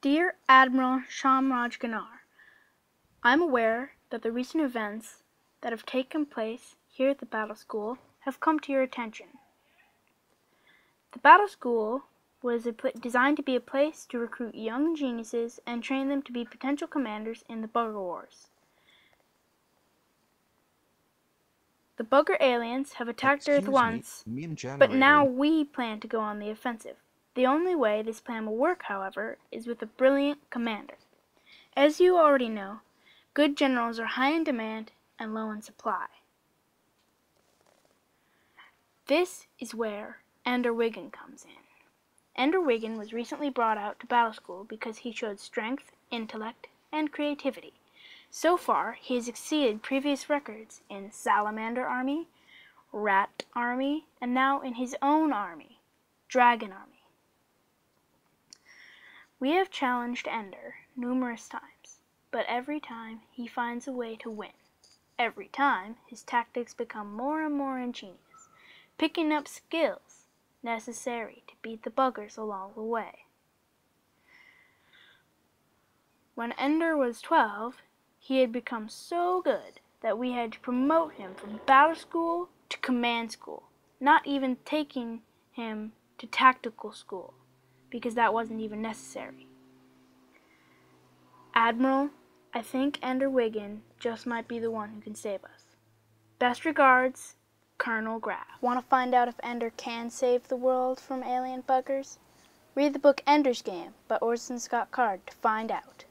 Dear Admiral Chamrajnagar, I am aware that the recent events that have taken place here at the Battle School have come to your attention. The Battle School was designed to be a place to recruit young geniuses and train them to be potential commanders in the Bugger Wars. The Bugger aliens have attacked Excuse Earth once, me, me but now we plan to go on the offensive. The only way this plan will work, however, is with a brilliant commander. As you already know, good generals are high in demand and low in supply. This is where Ender Wiggin comes in. Ender Wiggin was recently brought out to battle school because he showed strength, intellect, and creativity. So far, he has exceeded previous records in Salamander Army, Rat Army, and now in his own army, Dragon Army. We have challenged Ender numerous times, but every time he finds a way to win. Every time his tactics become more and more ingenious, picking up skills necessary to beat the buggers along the way. When Ender was 12, he had become so good that we had to promote him from battle school to command school, not even taking him to tactical school, because that wasn't even necessary. Admiral, I think Ender Wiggin just might be the one who can save us. Best regards, Colonel Graff. Want to find out if Ender can save the world from alien buggers? Read the book Ender's Game by Orson Scott Card to find out.